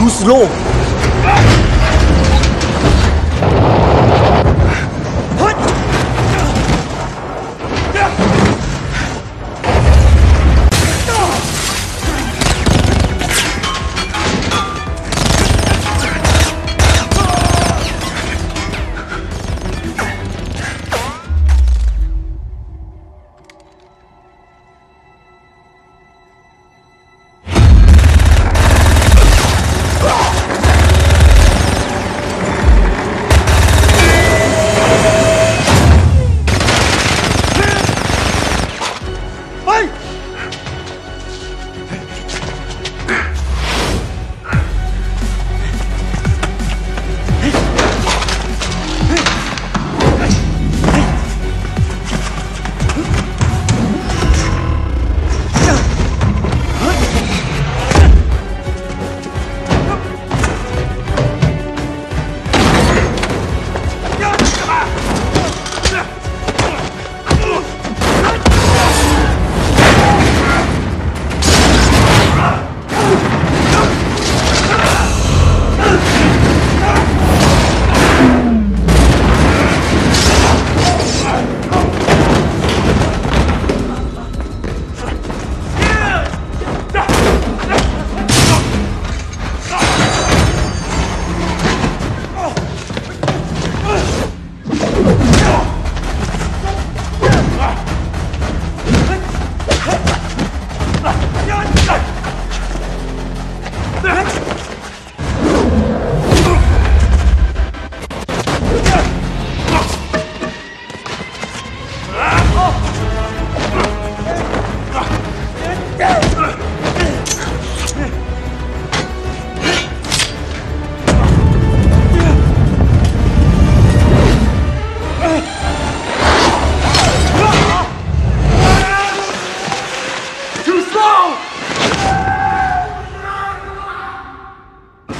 Du Slogan.